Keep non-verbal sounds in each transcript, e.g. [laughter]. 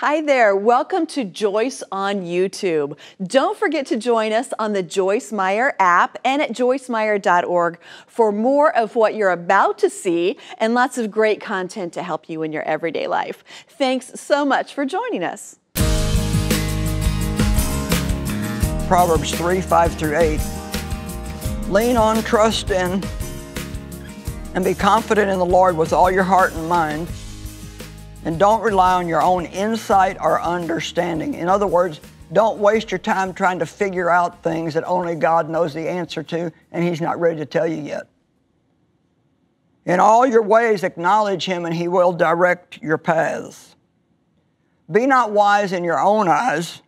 Hi there. Welcome to Joyce on YouTube. Don't forget to join us on the Joyce Meyer app and at joycemeyer.org for more of what you're about to see and lots of great content to help you in your everyday life. Thanks so much for joining us. Proverbs 3 5 through 8. Lean on, trust in, and be confident in the Lord with all your heart and mind and don't rely on your own insight or understanding. In other words, don't waste your time trying to figure out things that only God knows the answer to and He's not ready to tell you yet. In all your ways, acknowledge Him and He will direct your paths. Be not wise in your own eyes.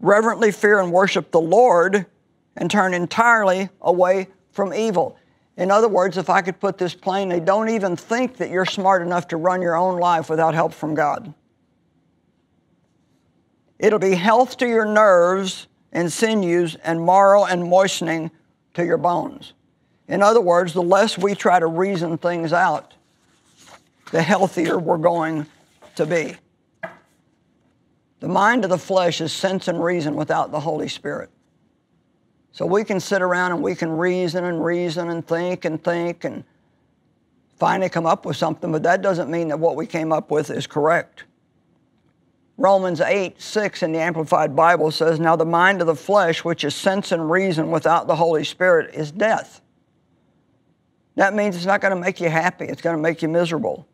Reverently fear and worship the Lord and turn entirely away from evil. In other words, if I could put this plainly, don't even think that you're smart enough to run your own life without help from God. It'll be health to your nerves and sinews and marrow and moistening to your bones. In other words, the less we try to reason things out, the healthier we're going to be. The mind of the flesh is sense and reason without the Holy Spirit. So we can sit around and we can reason and reason and think and think and finally come up with something, but that doesn't mean that what we came up with is correct. Romans 8, 6 in the Amplified Bible says, Now the mind of the flesh, which is sense and reason without the Holy Spirit, is death. That means it's not going to make you happy, it's going to make you miserable.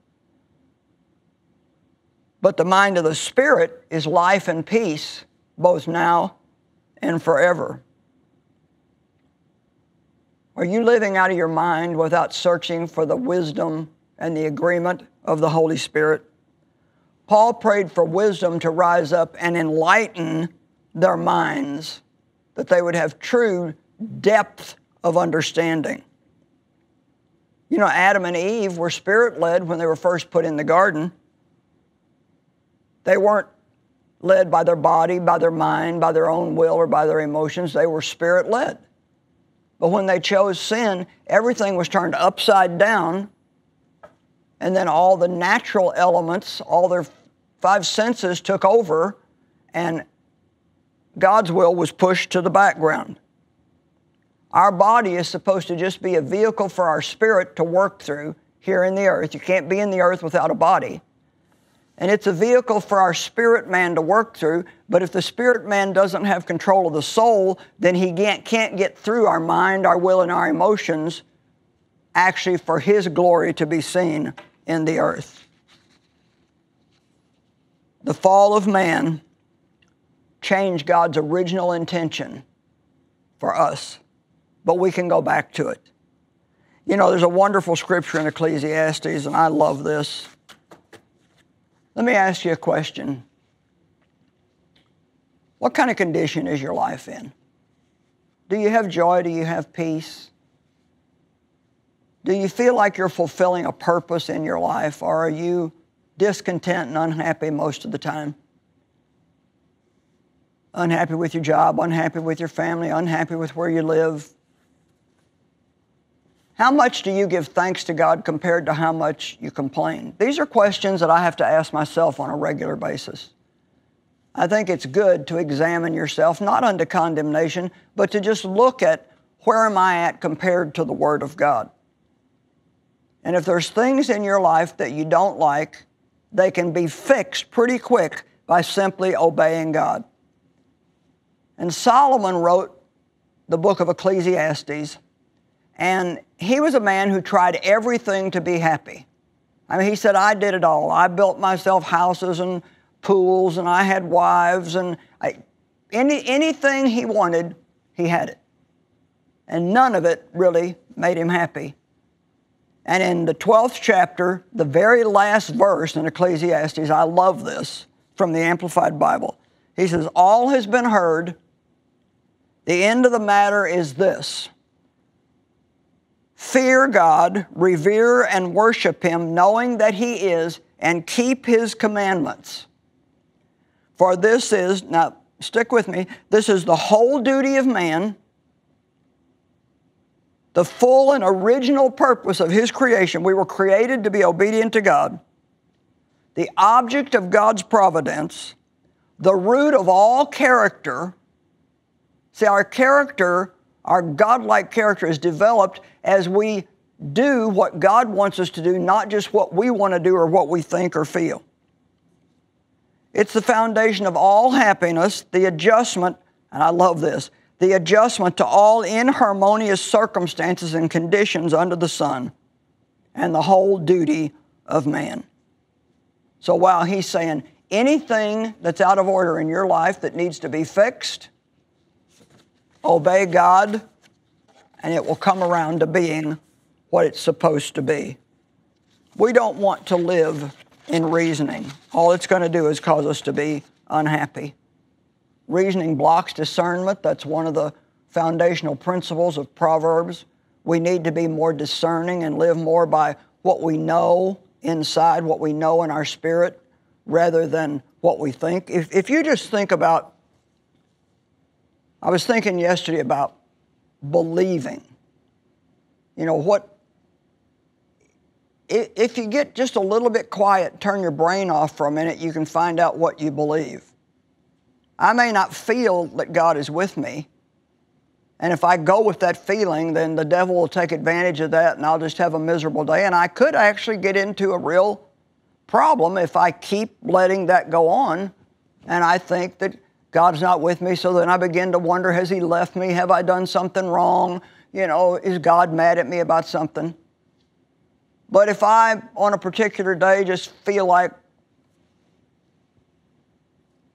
But the mind of the Spirit is life and peace, both now and forever. Are you living out of your mind without searching for the wisdom and the agreement of the Holy Spirit? Paul prayed for wisdom to rise up and enlighten their minds, that they would have true depth of understanding. You know, Adam and Eve were spirit led when they were first put in the garden. They weren't led by their body, by their mind, by their own will, or by their emotions. They were spirit led. But when they chose sin, everything was turned upside down. And then all the natural elements, all their five senses took over, and God's will was pushed to the background. Our body is supposed to just be a vehicle for our spirit to work through here in the earth. You can't be in the earth without a body. And it's a vehicle for our spirit man to work through. But if the spirit man doesn't have control of the soul, then he can't, get through our mind, our will, and our emotions actually for his glory to be seen in the earth. The fall of man changed God's original intention for us, but we can go back to it. You know, there's a wonderful scripture in Ecclesiastes, and I love this. Let me ask you a question. What kind of condition is your life in? Do you have joy? Do you have peace? Do you feel like you're fulfilling a purpose in your life, or are you discontent and unhappy most of the time? Unhappy with your job, unhappy with your family, unhappy with where you live, how much do you give thanks to God compared to how much you complain? These are questions that I have to ask myself on a regular basis. I think it's good to examine yourself, not unto condemnation, but to just look at where am I at compared to the Word of God. And if there's things in your life that you don't like, they can be fixed pretty quick by simply obeying God. And Solomon wrote the book of Ecclesiastes and he was a man who tried everything to be happy. I mean, he said, I did it all. I built myself houses and pools, and I had wives, and I, any, anything he wanted, he had it. And none of it really made him happy. And in the 12th chapter, the very last verse in Ecclesiastes, I love this from the Amplified Bible. He says, All has been heard. The end of the matter is this Fear God, revere and worship Him, knowing that He is, and keep His commandments. For this is, now stick with me, this is the whole duty of man, the full and original purpose of His creation. We were created to be obedient to God, the object of God's providence, the root of all character. See, our character, our godlike character, is developed as we do what God wants us to do, not just what we want to do or what we think or feel. It's the foundation of all happiness, the adjustment, and I love this, the adjustment to all inharmonious circumstances and conditions under the sun, and the whole duty of man. So while he's saying anything that's out of order in your life that needs to be fixed, obey God, and it will come around to being what it's supposed to be. We don't want to live in reasoning. All it's going to do is cause us to be unhappy. Reasoning blocks discernment. That's one of the foundational principles of Proverbs. We need to be more discerning and live more by what we know inside, what we know in our spirit, rather than what we think. If, if you just think about, I was thinking yesterday about believing. You know, what if you get just a little bit quiet, turn your brain off for a minute, you can find out what you believe. I may not feel that God is with me. And if I go with that feeling, then the devil will take advantage of that and I'll just have a miserable day. And I could actually get into a real problem if I keep letting that go on and I think that God's not with me. So then I begin to wonder has He left me? Have I done something wrong? You know, is God mad at me about something? But if I, on a particular day, just feel like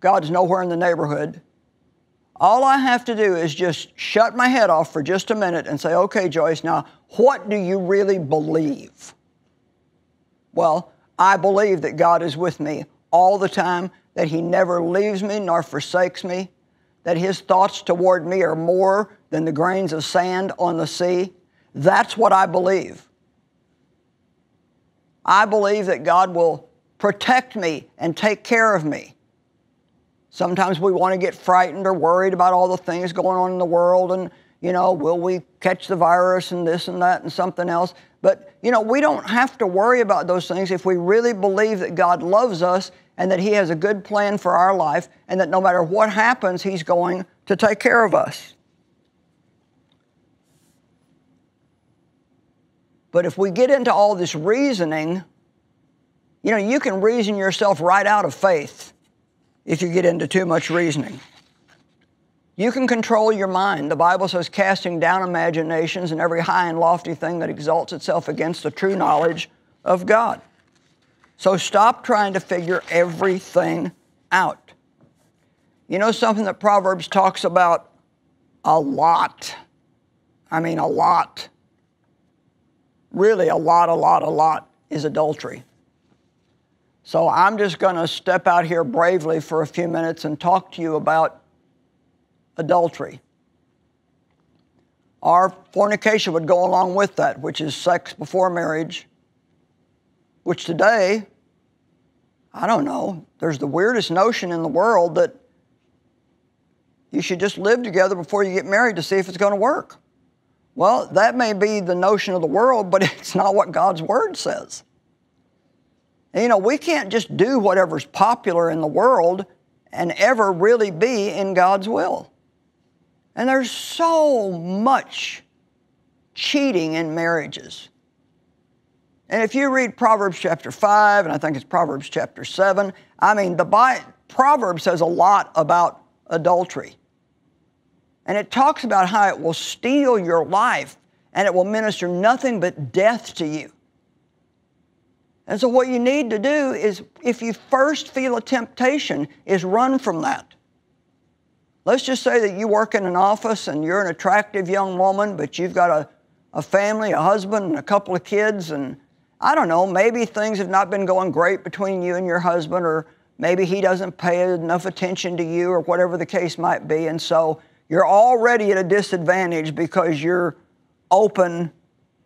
God's nowhere in the neighborhood, all I have to do is just shut my head off for just a minute and say, okay, Joyce, now what do you really believe? Well, I believe that God is with me all the time, that He never leaves me nor forsakes me, that His thoughts toward me are more than the grains of sand on the sea. That's what I believe. I believe that God will protect me and take care of me. Sometimes we want to get frightened or worried about all the things going on in the world and, you know, will we catch the virus and this and that and something else? But, you know, we don't have to worry about those things if we really believe that God loves us and that He has a good plan for our life and that no matter what happens, He's going to take care of us. But if we get into all this reasoning, you know, you can reason yourself right out of faith if you get into too much reasoning. You can control your mind. The Bible says, casting down imaginations and every high and lofty thing that exalts itself against the true knowledge of God. So stop trying to figure everything out. You know something that Proverbs talks about a lot? I mean, a lot really a lot, a lot, a lot is adultery. So I'm just going to step out here bravely for a few minutes and talk to you about adultery. Our fornication would go along with that, which is sex before marriage, which today, I don't know, there's the weirdest notion in the world that you should just live together before you get married to see if it's going to work. Well, that may be the notion of the world, but [laughs] it's not what God's Word says. And, you know, we can't just do whatever's popular in the world and ever really be in God's will. And there's so much cheating in marriages. And if you read Proverbs chapter 5, and I think it's Proverbs chapter 7, I mean, the Bible, Proverbs says a lot about adultery. And it talks about how it will steal your life and it will minister nothing but death to you. And so, what you need to do is, if you first feel a temptation, is run from that. Let's just say that you work in an office and you're an attractive young woman, but you've got a, a family, a husband, and a couple of kids, and I don't know, maybe things have not been going great between you and your husband, or maybe he doesn't pay enough attention to you, or whatever the case might be. And so you're already at a disadvantage because you're open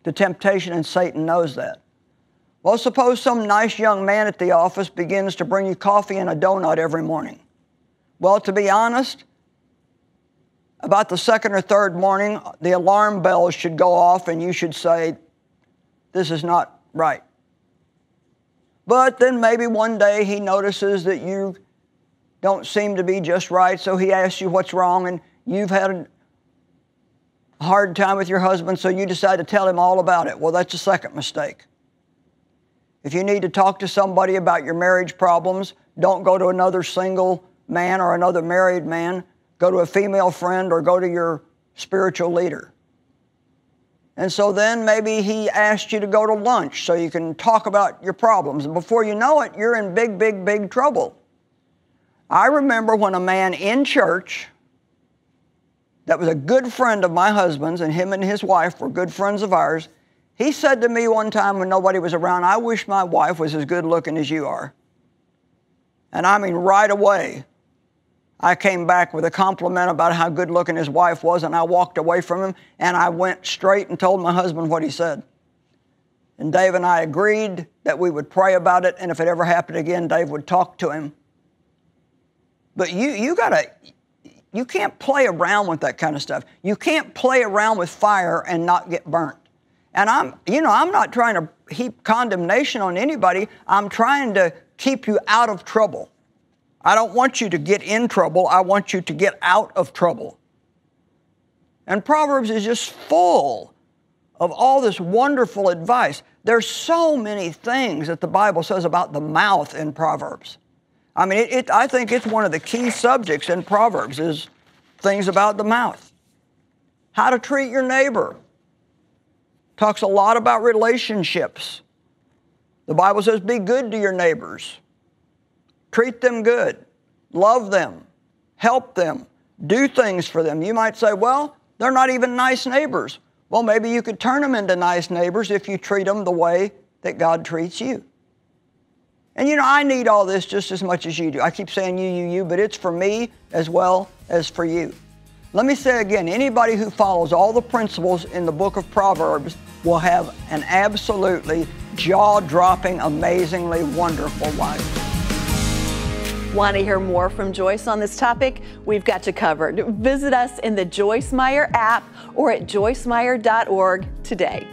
to temptation and Satan knows that. Well, suppose some nice young man at the office begins to bring you coffee and a donut every morning. Well, to be honest, about the second or third morning, the alarm bells should go off and you should say, This is not right. But then maybe one day he notices that you don't seem to be just right, so he asks you what's wrong, and you've had a hard time with your husband, so you decide to tell him all about it. Well, that's a second mistake. If you need to talk to somebody about your marriage problems, don't go to another single man or another married man. Go to a female friend or go to your spiritual leader. And so then maybe he asked you to go to lunch so you can talk about your problems. And before you know it, you're in big, big, big trouble. I remember when a man in church that was a good friend of my husband's, and him and his wife were good friends of ours, he said to me one time when nobody was around, I wish my wife was as good looking as you are. And I mean, right away, I came back with a compliment about how good looking his wife was, and I walked away from him and I went straight and told my husband what he said. And Dave and I agreed that we would pray about it, and if it ever happened again, Dave would talk to him. But you, you gotta, you can't play around with that kind of stuff. You can't play around with fire and not get burnt. And I'm, you know, I'm not trying to heap condemnation on anybody. I'm trying to keep you out of trouble. I don't want you to get in trouble. I want you to get out of trouble. And Proverbs is just full of all this wonderful advice. There's so many things that the Bible says about the mouth in Proverbs. I mean, it, it, I think it's one of the key subjects in Proverbs is things about the mouth. How to treat your neighbor. Talks a lot about relationships. The Bible says, be good to your neighbors. Treat them good, love them, help them, do things for them. You might say, well, they're not even nice neighbors. Well, maybe you could turn them into nice neighbors if you treat them the way that God treats you. And you know, I need all this just as much as you do. I keep saying you, you, you, but it's for me as well as for you. Let me say again anybody who follows all the principles in the book of Proverbs will have an absolutely jaw dropping, amazingly wonderful life. Want to hear more from Joyce on this topic? We've got you covered. Visit us in the Joyce Meyer app or at joycemeyer.org today.